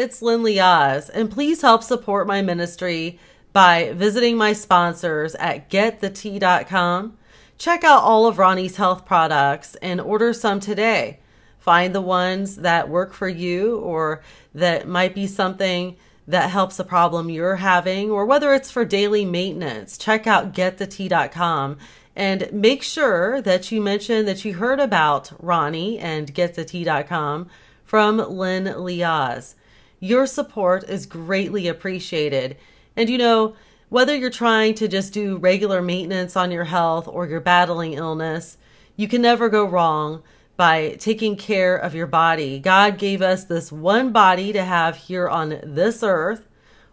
It's Lyn Leahz, and please help support my ministry by visiting my sponsors at getthetea.com. Check out all of Ronnie's health products and order some today. Find the ones that work for you or that might be something that helps a problem you're having, or whether it's for daily maintenance. Check out getthetea.com and make sure that you mention that you heard about Ronnie and getthetea.com from Lyn Leahz. Your support is greatly appreciated. And you know, whether you're trying to just do regular maintenance on your health or you're battling illness, you can never go wrong by taking care of your body. God gave us this one body to have here on this earth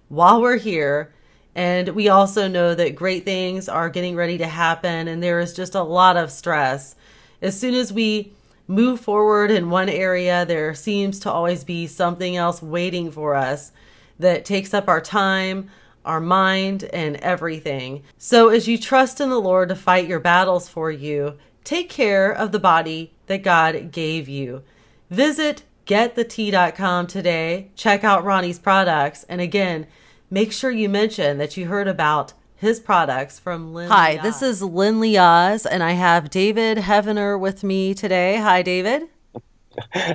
while we're here. And we also know that great things are getting ready to happen, and there is just a lot of stress. As soon as we move forward in one area, there seems to always be something else waiting for us that takes up our time, our mind, and everything. So, as you trust in the Lord to fight your battles for you, take care of the body that God gave you. Visit getthetea.com today. Check out Ronnie's products. And again, make sure you mention that you heard about his products from Lynn. Hi, Leahz. this is Lyn Leahz, and I have David Heavener with me today. Hi, David.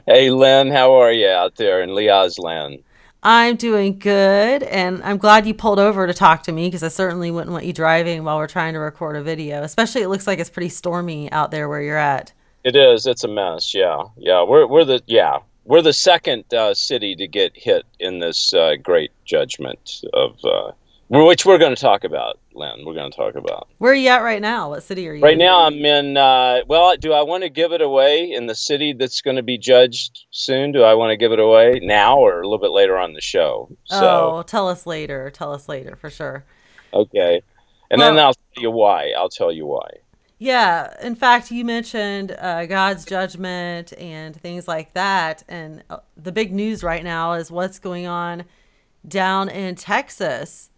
Hey, Lynn, how are you out there in Leahz land? I'm doing good, and I'm glad you pulled over to talk to me because I certainly wouldn't want you driving while we're trying to record a video. Especially, it looks like it's pretty stormy out there where you're at. It is. It's a mess. Yeah, yeah. We're we're the yeah we're the second uh, city to get hit in this uh, great judgment of uh, which we're going to talk about, Lynn. We're going to talk about. Where are you at right now? What city are you? Right in? now, I'm in. Uh, well, do I want to give it away in the city that's going to be judged soon? Do I want to give it away now or a little bit later on the show? So, oh, tell us later. Tell us later for sure. Okay, and well, then I'll tell you why. I'll tell you why. Yeah, in fact, you mentioned uh, God's judgment and things like that, and uh, the big news right now is what's going on down in Texas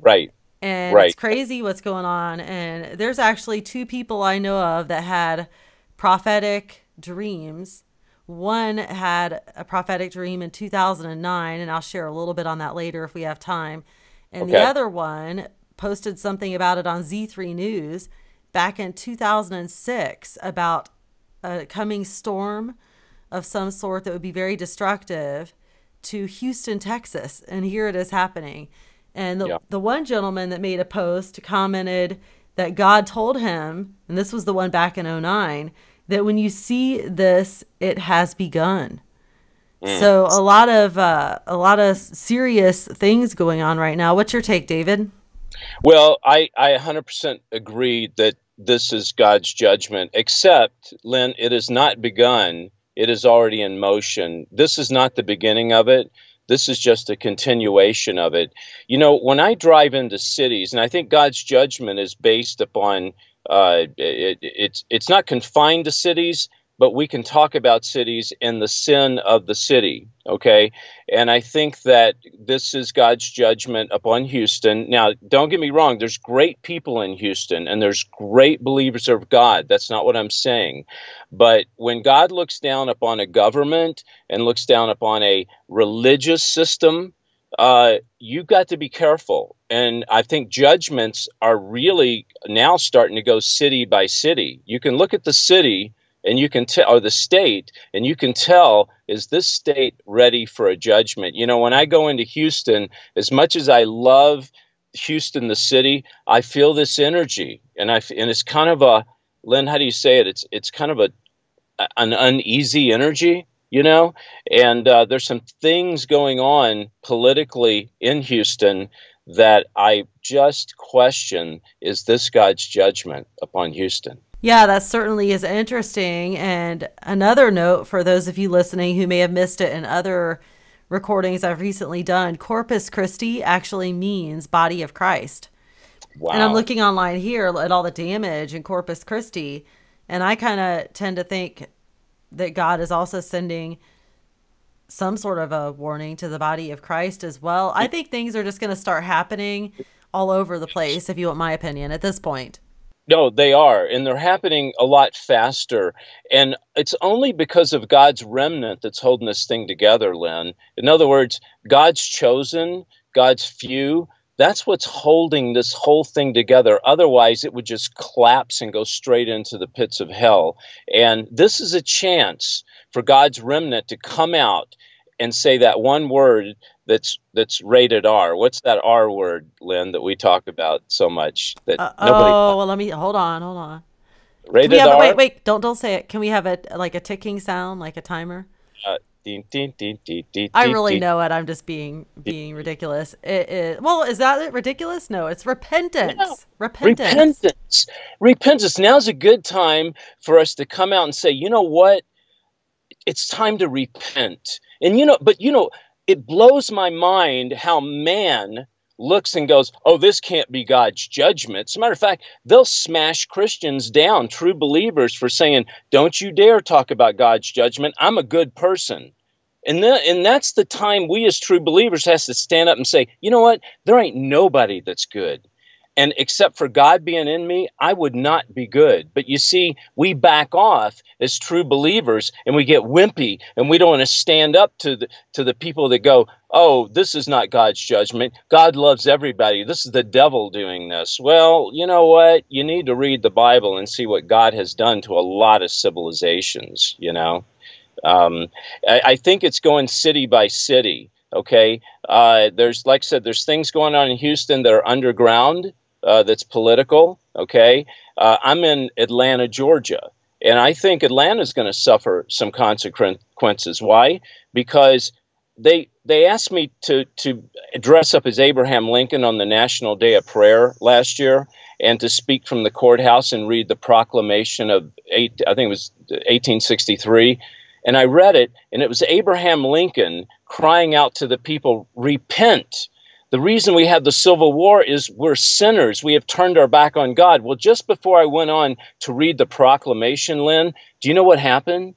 Right. And right. it's crazy what's going on. And there's actually two people I know of that had prophetic dreams. One had a prophetic dream in 2009, and I'll share a little bit on that later if we have time. And okay. the other one posted something about it on Z3 News back in 2006 about a coming storm of some sort that would be very destructive to Houston, Texas. And here it is happening. And the, yeah. the one gentleman that made a post commented that God told him, and this was the one back in 09, that when you see this, it has begun. Mm. So a lot of uh, a lot of serious things going on right now. What's your take, David? Well, I I 100% agree that this is God's judgment. Except, Lynn, it has not begun. It is already in motion. This is not the beginning of it. This is just a continuation of it. You know, when I drive into cities, and I think God's judgment is based upon uh, it, it's it's not confined to cities, but we can talk about cities and the sin of the city. Okay. And I think that this is God's judgment upon Houston. Now, don't get me wrong, there's great people in Houston and there's great believers of God. That's not what I'm saying. But when God looks down upon a government and looks down upon a religious system, uh, you got to be careful. And I think judgments are really now starting to go city by city. You can look at the city and you can tell or the state and you can tell is this state ready for a judgment? You know when i go into houston as much as i love houston the city i feel this energy. And i and it's kind of a lynn how do you say it? It's it's kind of a an uneasy energy you know? And uh, there's some things going on politically in houston that i just question is this god's judgment upon houston yeah, that certainly is interesting. And another note for those of you listening who may have missed it in other recordings I've recently done Corpus Christi actually means body of Christ. Wow. And I'm looking online here at all the damage in Corpus Christi. And I kind of tend to think that God is also sending some sort of a warning to the body of Christ as well. I think things are just going to start happening all over the place, if you want my opinion, at this point. No, they are, and they're happening a lot faster. And it's only because of God's remnant that's holding this thing together, Lynn. In other words, God's chosen, God's few, that's what's holding this whole thing together. Otherwise, it would just collapse and go straight into the pits of hell. And this is a chance for God's remnant to come out and say that one word that's that's rated R. What's that R word, Lynn, that we talk about so much that uh, nobody? Oh, well, let me hold on, hold on. Rated have, R. Wait, wait, don't don't say it. Can we have a like a ticking sound, like a timer? Uh, ding, ding, ding, ding, ding, I really know it. I'm just being being ridiculous. It, it, well, is that it? Ridiculous? No, it's repentance. No. Repentance. Repentance. Repentance. Now's a good time for us to come out and say, you know what? It's time to repent. And you know, but you know, it blows my mind how man looks and goes, Oh, this can't be God's judgment. As a matter of fact, they'll smash Christians down, true believers, for saying, Don't you dare talk about God's judgment. I'm a good person. And, and that's the time we as true believers has to stand up and say, you know what? There ain't nobody that's good. And except for God being in me, I would not be good. But you see, we back off as true believers and we get wimpy and we don't want to stand up to the to the people that go, "Oh, this is not God's judgment. God loves everybody. This is the devil doing this." Well, you know what? You need to read the Bible and see what God has done to a lot of civilizations, you know. Um, I, I think it's going city by city okay uh, there's like i said there's things going on in houston that are underground uh, that's political. Okay, uh, I'm in Atlanta, Georgia, and I think Atlanta is going to suffer some consequences. Why? Because they they asked me to to dress up as Abraham Lincoln on the National Day of Prayer last year and to speak from the courthouse and read the proclamation of eight I think it was 1863 and I read it and it was Abraham Lincoln crying out to the people repent the reason we have the Civil War is we're sinners. We have turned our back on God. Well, just before I went on to read the proclamation, Lynn, do you know what happened?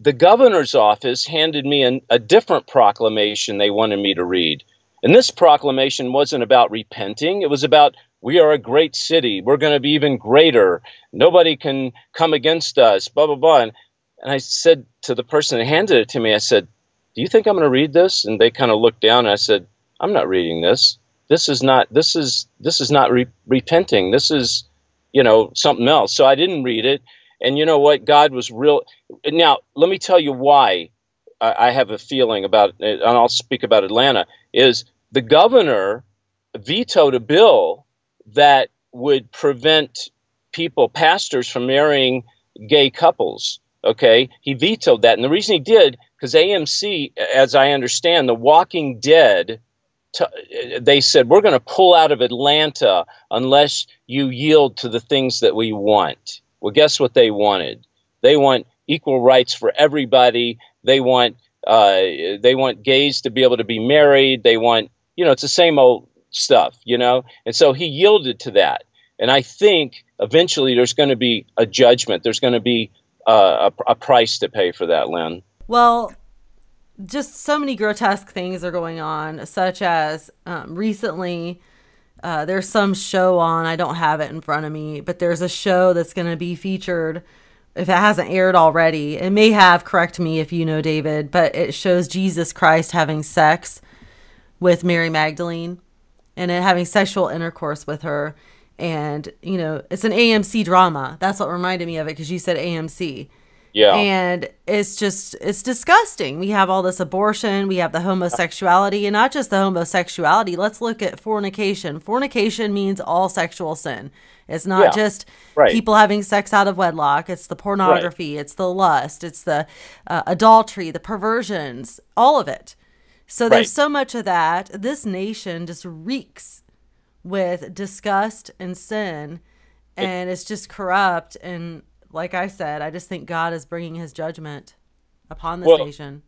The governor's office handed me an, a different proclamation they wanted me to read. And this proclamation wasn't about repenting, it was about we are a great city. We're going to be even greater. Nobody can come against us, blah, blah, blah. And, and I said to the person that handed it to me, I said, Do you think I'm going to read this? And they kind of looked down and I said, I'm not reading this. This is not this is this is not re- repenting. This is you know something else. So I didn't read it. And you know what? God was real. Now let me tell you why I, I have a feeling about, and I'll speak about Atlanta. Is the governor vetoed a bill that would prevent people, pastors, from marrying gay couples. Okay, he vetoed that, and the reason he did because AMC, as I understand, The Walking Dead they said we're going to pull out of Atlanta unless you yield to the things that we want. Well, guess what they wanted? They want equal rights for everybody. They want uh, they want gays to be able to be married. They want you know it's the same old stuff, you know. And so he yielded to that. And I think eventually there's going to be a judgment. There's going to be uh, a, a price to pay for that, Lynn. Well, just so many grotesque things are going on, such as um, recently uh, there's some show on. I don't have it in front of me, but there's a show that's going to be featured. If it hasn't aired already, it may have. Correct me if you know, David, but it shows Jesus Christ having sex with Mary Magdalene and having sexual intercourse with her. And, you know, it's an AMC drama. That's what reminded me of it because you said AMC. Yeah. And it's just, it's disgusting. We have all this abortion, we have the homosexuality, and not just the homosexuality. Let's look at fornication. Fornication means all sexual sin. It's not yeah. just right. people having sex out of wedlock. It's the pornography, right. it's the lust, it's the uh, adultery, the perversions, all of it. So there's right. so much of that. This nation just reeks with disgust and sin, and it, it's just corrupt. And like I said, I just think God is bringing His judgment upon this well, nation.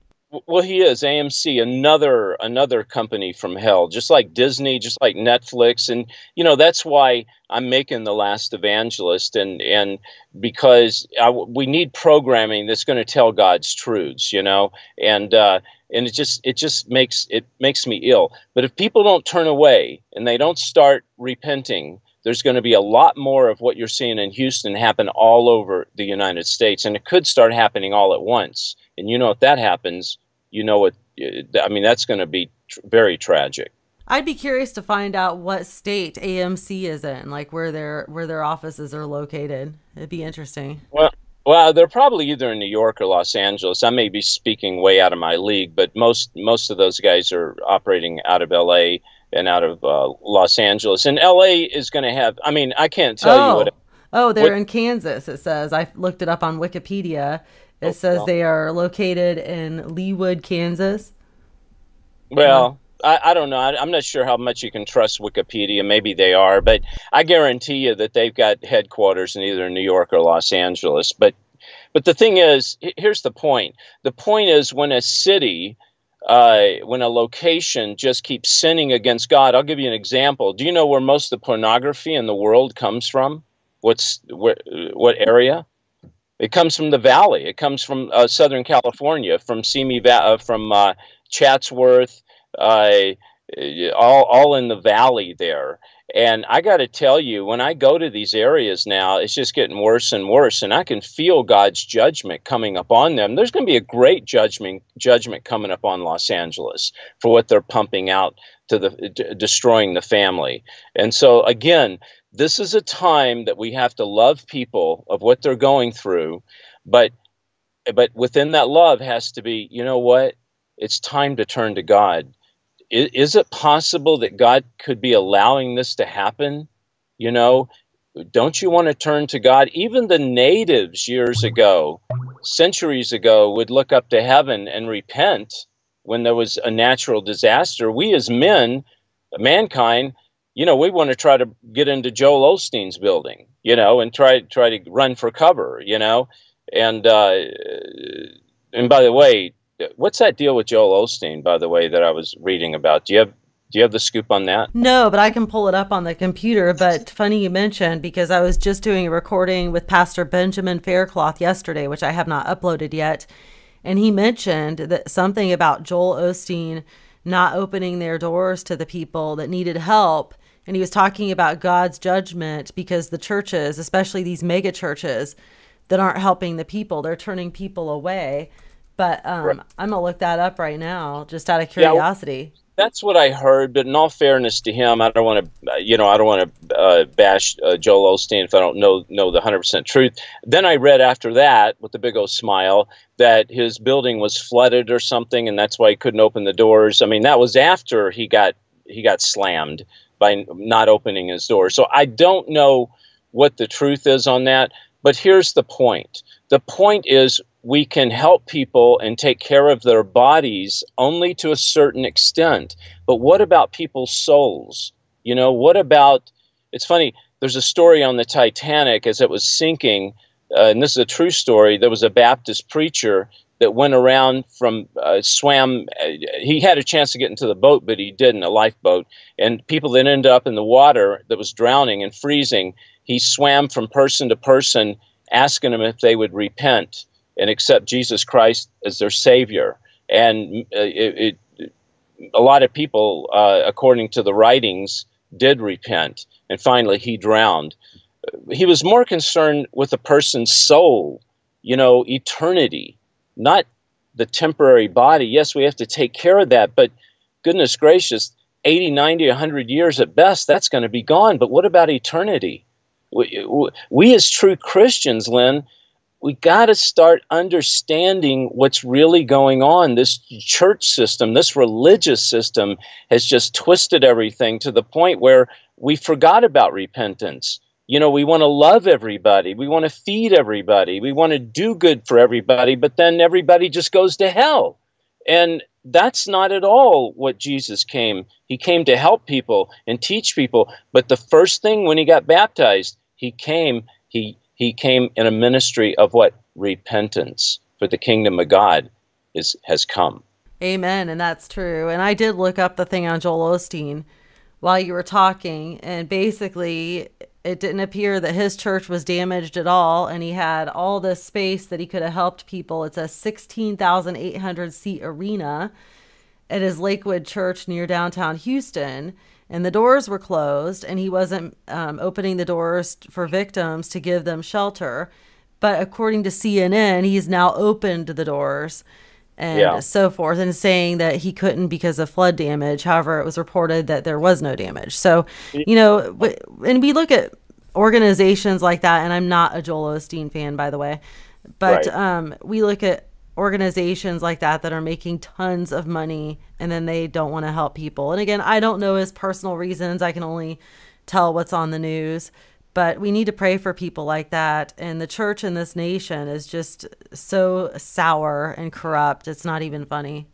Well, He is AMC, another another company from hell, just like Disney, just like Netflix, and you know that's why I'm making the Last Evangelist, and and because I, we need programming that's going to tell God's truths, you know, and uh, and it just it just makes it makes me ill. But if people don't turn away and they don't start repenting there's going to be a lot more of what you're seeing in Houston happen all over the United States, and it could start happening all at once. And you know, if that happens, you know what? I mean, that's going to be tr- very tragic. I'd be curious to find out what state AMC is in, like where their where their offices are located. It'd be interesting. Well, well, they're probably either in New York or Los Angeles. I may be speaking way out of my league, but most most of those guys are operating out of LA and out of uh, Los Angeles. And LA is going to have. I mean, I can't tell oh. you what. Oh, they're what, in Kansas. It says I looked it up on Wikipedia. It oh, says well. they are located in Leawood, Kansas. Well, I, I don't know. I, am not sure how much you can trust Wikipedia. Maybe they are, but I guarantee you that they've got headquarters in either New York or Los Angeles. But but the thing is, here's the point. The point is when a city, uh, when a location just keeps sinning against God. I'll give you an example. Do you know where most of the pornography in the world comes from? What's what area? It comes from the valley. It comes from uh, Southern California, from Simi, uh, from uh, Chatsworth, uh, all all in the valley there. And I got to tell you, when I go to these areas now, it's just getting worse and worse, and I can feel God's judgment coming upon them. There's going to be a great judgment judgment coming up on Los Angeles for what they're pumping out to the d- destroying the family. And so again, this is a time that we have to love people of what they're going through, but but within that love has to be, you know what? It's time to turn to God is, it possible that God could be allowing this to happen? You know, don't you want to turn to God? Even the natives years ago, centuries ago, would look up to heaven and repent when there was a natural disaster. We as men, mankind, you know, we want to try to get into Joel Osteen's building, you know, and try try to run for cover, you know, and uh, and by the way, what's that deal with Joel Osteen, by the way, that I was reading about? Do you have do you have the scoop on that? No, but I can pull it up on the computer. But funny you mentioned because I was just doing a recording with Pastor Benjamin Faircloth yesterday, which I have not uploaded yet. And he mentioned that something about Joel Osteen not opening their doors to the people that needed help. And he was talking about God's judgment because the churches, especially these mega churches that aren't helping the people, they're turning people away. But um, right. I'm gonna look that up right now, just out of curiosity. Yeah, that's what I heard. But in all fairness to him, I don't want to, you know, I don't want to uh, bash uh, Joel Osteen if I don't know know the hundred percent truth. Then I read after that with a big old smile that his building was flooded or something, and that's why he couldn't open the doors. I mean, that was after he got he got slammed by not opening his doors. So I don't know what the truth is on that. But here's the point. The point is we can help people and take care of their bodies only to a certain extent. But what about people's souls? You know, what about it's funny, there's a story on the Titanic as it was sinking, uh, and this is a true story. There was a Baptist preacher that went around from uh, swam. Uh, he had a chance to get into the boat, but he didn't, a lifeboat. And people that ended up in the water that was drowning and freezing, he swam from person to person, asking them if they would repent and accept Jesus Christ as their Savior. And uh, it, it, a lot of people, uh, according to the writings, did repent. And finally, he drowned. He was more concerned with a person's soul, you know, eternity, not the temporary body. Yes, we have to take care of that, but goodness gracious, 80, 90, 100 years at best, that's going to be gone. But what about eternity? We, we as true Christians, Lynn, we got to start understanding what's really going on. This church system, this religious system has just twisted everything to the point where we forgot about repentance. You know, we want to love everybody, we want to feed everybody, we want to do good for everybody, but then everybody just goes to hell. And that's not at all what Jesus came. He came to help people and teach people. But the first thing when he got baptized, he came, he he came in a ministry of what? Repentance. For the kingdom of God is has come. Amen. And that's true. And I did look up the thing on Joel Osteen while you were talking, and basically it didn't appear that his church was damaged at all and he had all this space that he could have helped people it's a 16800 seat arena at his lakewood church near downtown houston and the doors were closed, and he wasn't um, opening the doors for victims to give them shelter. But according to CNN, he's now opened the doors and yeah. so forth, and saying that he couldn't because of flood damage. However, it was reported that there was no damage. So, you know, and we look at organizations like that, and I'm not a Joel Osteen fan, by the way, but right. um, we look at organizations like that that are making tons of money and then they don't want to help people. And again, I don't know his personal reasons. I can only tell what's on the news. But we need to pray for people like that. And the church in this nation is just so sour and corrupt. It's not even funny.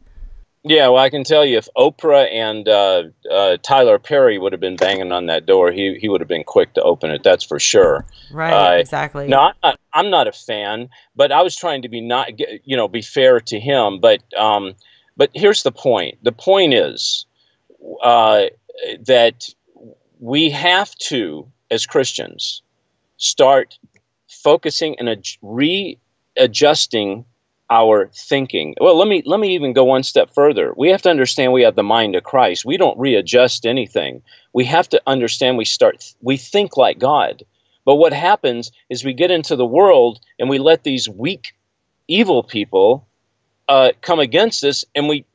Yeah, well, I can tell you if Oprah and uh, uh, Tyler Perry would have been banging on that door, he, he would have been quick to open it. That's for sure. Right, uh, exactly. No, I'm not, I'm not a fan, but I was trying to be not, you know, be fair to him. But, um, but here's the point. The point is uh, that we have to as Christians start focusing and readjusting our thinking. Well, let me let me even go one step further. We have to understand we have the mind of Christ. We don't readjust anything. We have to understand we start we think like God. But what happens is we get into the world and we let these weak, evil people uh, come against us, and we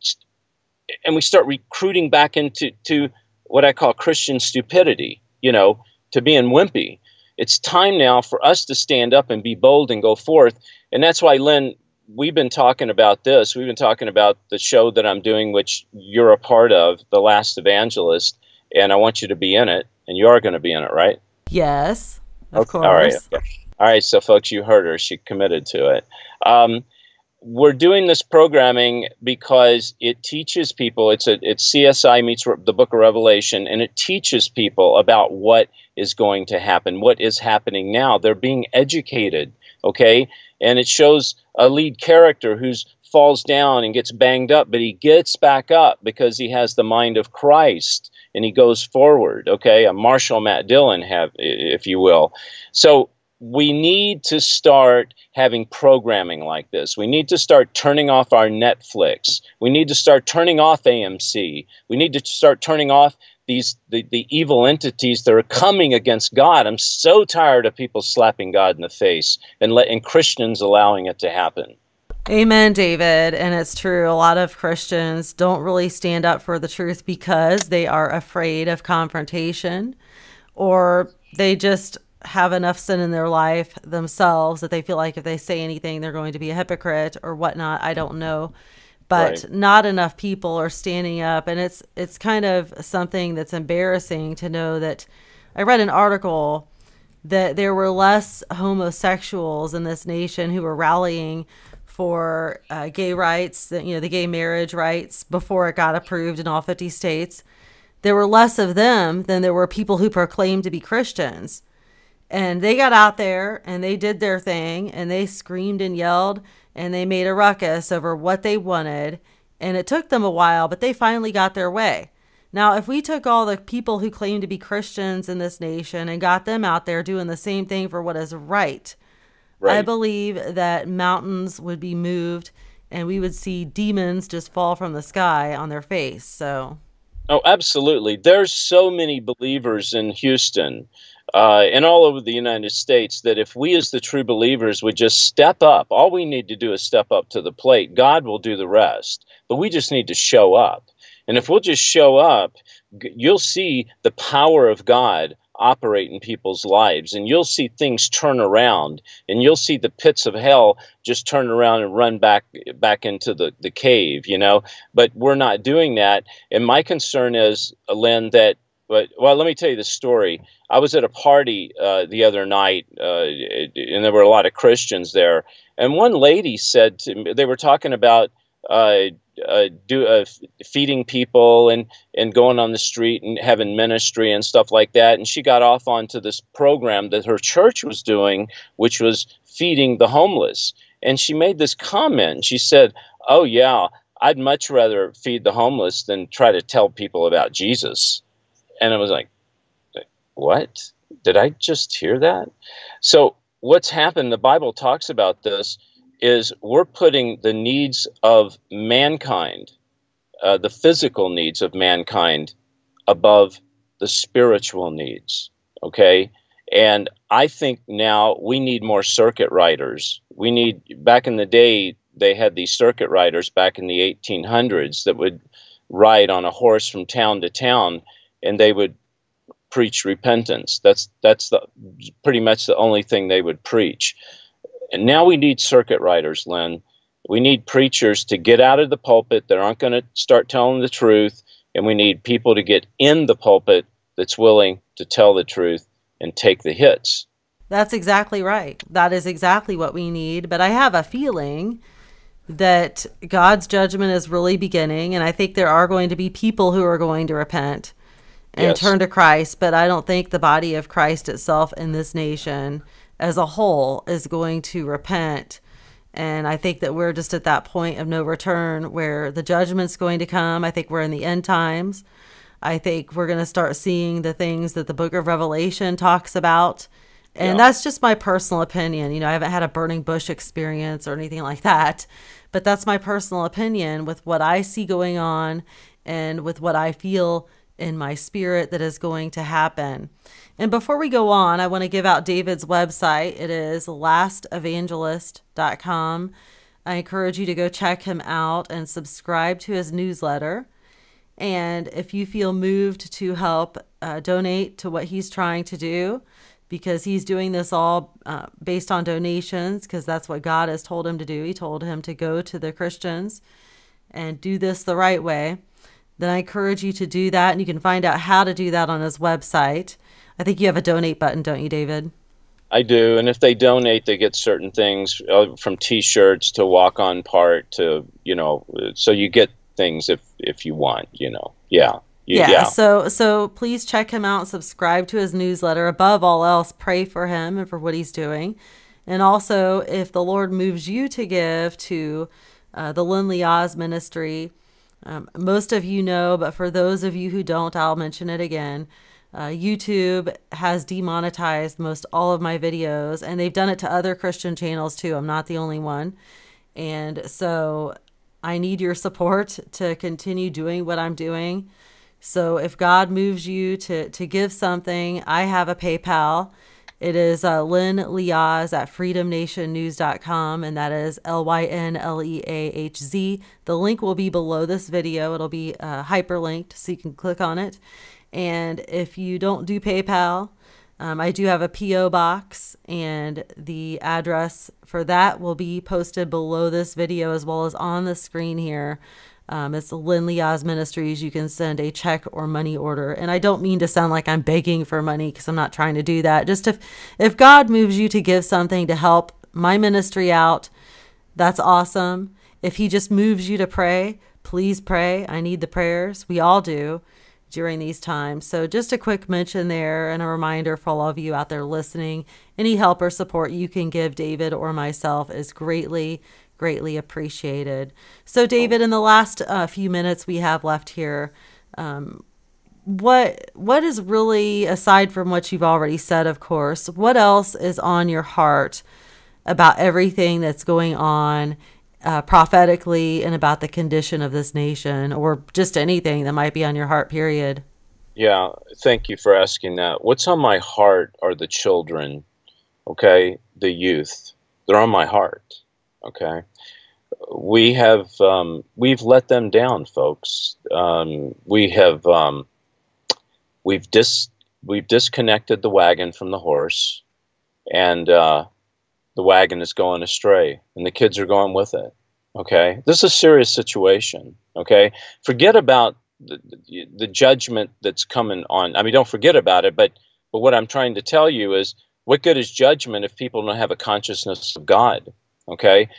and we start recruiting back into to what I call Christian stupidity. You know, to being wimpy. It's time now for us to stand up and be bold and go forth. And that's why, Lynn, we've been talking about this. We've been talking about the show that I'm doing, which you're a part of, The Last Evangelist. And I want you to be in it. And you are going to be in it, right? Yes, of okay. course. All right. All right. So, folks, you heard her. She committed to it. Um, we're doing this programming because it teaches people it's a it's CSI meets the book of Revelation and it teaches people about what is going to happen what is happening now. They're being educated okay? And it shows a lead character who's falls down and gets banged up but he gets back up because he has the mind of Christ and he goes forward okay? A Marshall Matt Dillon have if you will. So we need to start having programming like this. We need to start turning off our Netflix. We need to start turning off AMC. We need to start turning off these the, the evil entities that are coming against God. I'm so tired of people slapping God in the face and letting Christians allowing it to happen. Amen, David. And it's true. A lot of Christians don't really stand up for the truth because they are afraid of confrontation or they just have enough sin in their life themselves that they feel like if they say anything, they're going to be a hypocrite or whatnot. I don't know. But right. not enough people are standing up. And it's, it's kind of something that's embarrassing to know that I read an article that there were less homosexuals in this nation who were rallying for uh, gay rights, you know, the gay marriage rights before it got approved in all 50 states. There were less of them than there were people who proclaimed to be Christians. And they got out there and they did their thing and they screamed and yelled and they made a ruckus over what they wanted. And it took them a while, but they finally got their way. Now, if we took all the people who claim to be Christians in this nation and got them out there doing the same thing for what is right, right. I believe that mountains would be moved and we would see demons just fall from the sky on their face. So, oh, absolutely. There's so many believers in Houston uh, and all over the United States that if we as the true believers would just step up, all we need to do is step up to the plate. God will do the rest. But we just need to show up. And if we'll just show up, you'll see the power of God operate in people's lives and you'll see things turn around and you'll see the pits of hell just turn around and run back back into the, the cave you know but we're not doing that and my concern is lynn that but well, let me tell you the story. I was at a party uh, the other night, uh, and there were a lot of Christians there. And one lady said to me, they were talking about uh, uh do uh, feeding people and and going on the street and having ministry and stuff like that. And she got off onto this program that her church was doing, which was feeding the homeless. And she made this comment. She said, "Oh yeah." I'd much rather feed the homeless than try to tell people about Jesus and I was like, what? Did I just hear that? So what's happened, the Bible talks about this, is we're putting the needs of mankind, uh, the physical needs of mankind, above the spiritual needs. Okay. And I think now we need more circuit riders. We need, back in the day, they had these circuit riders back in the 1800s that would ride on a horse from town to town and they would preach repentance. That's that's the pretty much the only thing they would preach. And now we need circuit riders, Lynn. We need preachers to get out of the pulpit that aren't going to start telling the truth, and we need people to get in the pulpit that's willing to tell the truth and take the hits. That's exactly right. That is exactly what we need. But I have a feeling that God's judgment is really beginning, and I think there are going to be people who are going to repent and yes. turn to Christ, but I don't think the body of Christ itself in this nation as a whole is going to repent. And I think that we're just at that point of no return where the judgment's going to come. I think we're in the end times. I think we're going to start seeing the things that the book of Revelation talks about. And yeah. that's just my personal opinion. You know, I haven't had a burning bush experience or anything like that, but that's my personal opinion with what I see going on and with what I feel in my spirit that is going to happen. And before we go on, I want to give out David's website. It is lastevangelist.com. I encourage you to go check him out and subscribe to his newsletter. And if you feel moved to help uh, donate to what he's trying to do, because he's doing this all uh, based on donations, because that's what God has told him to do. He told him to go to the Christians and do this the right way then I encourage you to do that. And you can find out how to do that on his website. I think you have a donate button, don't you, David? I do. And if they donate, they get certain things uh, from t shirts to walk on part to, you know, so you get things if, if you want, you know. Yeah. Yeah, yeah. So so please check him out, subscribe to his newsletter. Above all else, pray for him and for what he's doing. And also, if the Lord moves you to give to uh, the Lyn Leahz Ministry, um, most of you know, but for those of you who don't, I'll mention it again. Uh, YouTube has demonetized most all of my videos, and they've done it to other Christian channels too. I'm not the only one. And so I need your support to continue doing what I'm doing. So if God moves you to, to give something, I have a PayPal. It is uh, Lyn Leahz at freedomnationnews.com, and that is L Y N L E A H Z. The link will be below this video. It'll be uh, hyperlinked, so you can click on it. And if you don't do PayPal, um, I do have a P.O. box, and the address for that will be posted below this video as well as on the screen here. Um, it's Lyn Leahz Ministries. You can send a check or money order. And I don't mean to sound like I'm begging for money because I'm not trying to do that. Just if, if God moves you to give something to help my ministry out, that's awesome. If He just moves you to pray, please pray. I need the prayers. We all do during these times. So, just a quick mention there and a reminder for all of you out there listening any help or support you can give David or myself is greatly greatly appreciated. So, David, in the last uh, few minutes we have left here, um, what what is really aside from what you've already said, of course, what else is on your heart about everything that's going on uh, prophetically and about the condition of this nation, or just anything that might be on your heart? Period. Yeah, thank you for asking that. What's on my heart are the children, okay, the youth. They're on my heart, okay we have um, we've let them down, folks. Um, we have um, we've dis we've disconnected the wagon from the horse, and uh, the wagon is going astray, and the kids are going with it. Okay, this is a serious situation. Okay, forget about the, the, the judgment that's coming on. I mean, don't forget about it, but but what I'm trying to tell you is, what good is judgment if people don't have a consciousness of God? Okay,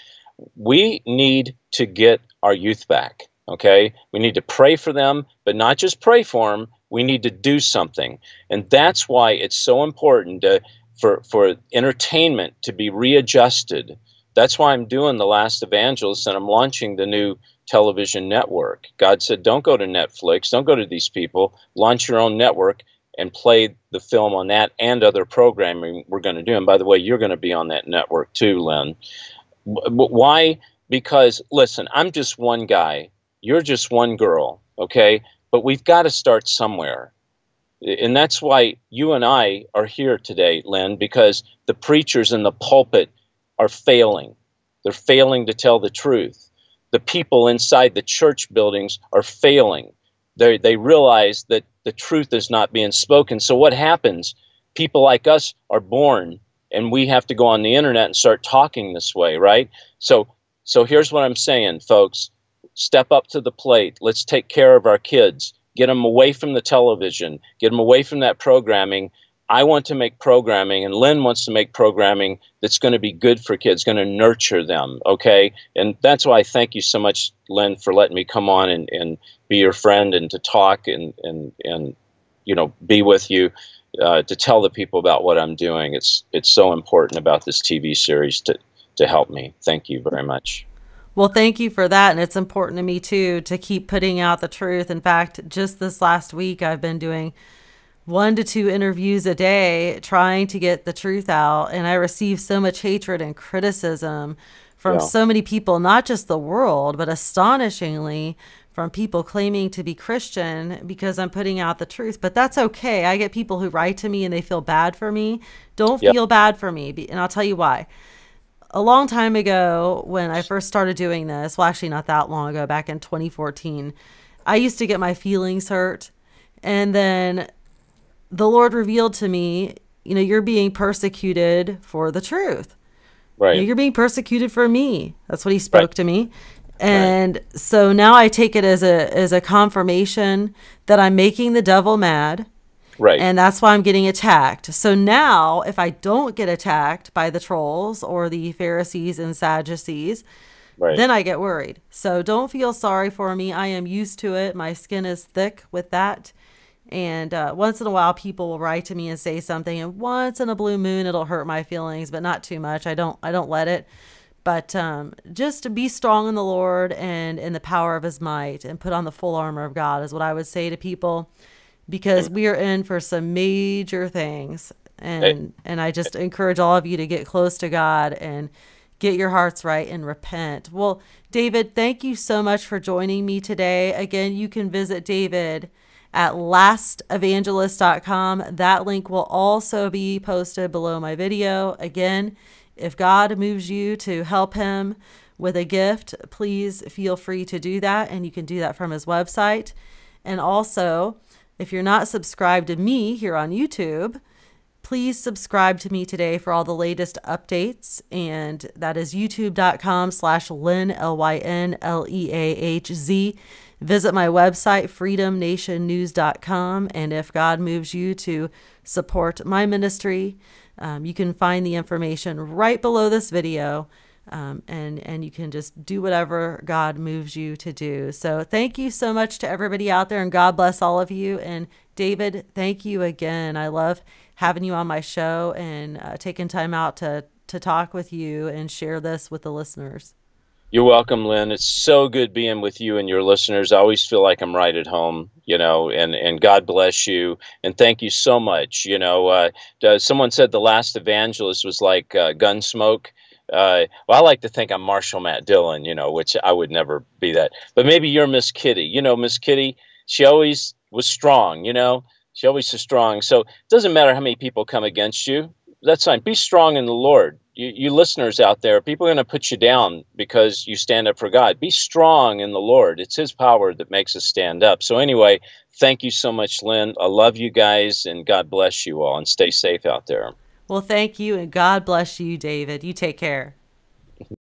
we need to get our youth back. Okay, we need to pray for them, but not just pray for them. We need to do something, and that's why it's so important to, for for entertainment to be readjusted. That's why I'm doing the Last Evangelist, and I'm launching the new television network. God said, "Don't go to Netflix. Don't go to these people. Launch your own network." and play the film on that and other programming we're going to do. And by the way, you're going to be on that network too, Lynn. Why? Because listen, I'm just one guy. You're just one girl, okay? But we've got to start somewhere. And that's why you and I are here today, Lynn, because the preachers in the pulpit are failing. They're failing to tell the truth. The people inside the church buildings are failing. They, they realize that the truth is not being spoken. So, what happens? People like us are born and we have to go on the internet and start talking this way, right? So, so here's what I'm saying, folks step up to the plate. Let's take care of our kids. Get them away from the television. Get them away from that programming. I want to make programming, and Lynn wants to make programming that's going to be good for kids, going to nurture them. Okay, and that's why I thank you so much, Lynn, for letting me come on and, and be your friend and to talk and and and you know be with you uh, to tell the people about what I'm doing. It's it's so important about this TV series to to help me. Thank you very much. Well, thank you for that. And it's important to me too to keep putting out the truth. In fact, just this last week, I've been doing one to two interviews a day trying to get the truth out. And I receive so much hatred and criticism from yeah. so many people, not just the world, but astonishingly from people claiming to be Christian because I'm putting out the truth. But that's okay. I get people who write to me and they feel bad for me. Don't yep. feel bad for me. And I'll tell you why a long time ago when I first started doing this, well, actually, not that long ago, back in 2014, I used to get my feelings hurt. And then the Lord revealed to me, you know, you're being persecuted for the truth. Right. You know, you're being persecuted for me. That's what he spoke right. to me. And right. so now I take it as a as a confirmation that I'm making the devil mad Right. And that's why I'm getting attacked. So now, if I don't get attacked by the trolls or the Pharisees and Sadducees, right. then I get worried. So don't feel sorry for me. I am used to it. My skin is thick with that. And uh, once in a while, people will write to me and say something, and once in a blue moon, it'll hurt my feelings, but not too much. I don't, I don't let it. But um, just be strong in the Lord and in the power of His might, and put on the full armor of God is what I would say to people because we are in for some major things and and I just encourage all of you to get close to God and get your hearts right and repent. Well, David, thank you so much for joining me today. Again, you can visit David at lastevangelist.com. That link will also be posted below my video. Again, if God moves you to help him with a gift, please feel free to do that and you can do that from his website. And also, if you're not subscribed to me here on YouTube, please subscribe to me today for all the latest updates. And that is youtube.com slash Lynn, L-Y-N-L-E-A-H-Z. Visit my website, freedomnationnews.com. And if God moves you to support my ministry, um, you can find the information right below this video um, and and you can just do whatever God moves you to do. So thank you so much to everybody out there, and God bless all of you. And David, thank you again. I love having you on my show and uh, taking time out to to talk with you and share this with the listeners. You're welcome, Lyn. It's so good being with you and your listeners. I always feel like I'm right at home, you know, and, and God bless you. And thank you so much. You know, uh, someone said the last evangelist was like uh, Gunsmoke uh, well, I like to think I'm Marshall Matt Dillon, you know, which I would never be that. But maybe you're Miss Kitty. You know, Miss Kitty, she always was strong, you know, she always was strong. So it doesn't matter how many people come against you. That's fine. Be strong in the Lord. You, you listeners out there, people are going to put you down because you stand up for God. Be strong in the Lord. It's His power that makes us stand up. So, anyway, thank you so much, Lyn. I love you guys, and God bless you all, and stay safe out there. Well, thank you, and God bless you, David. You take care.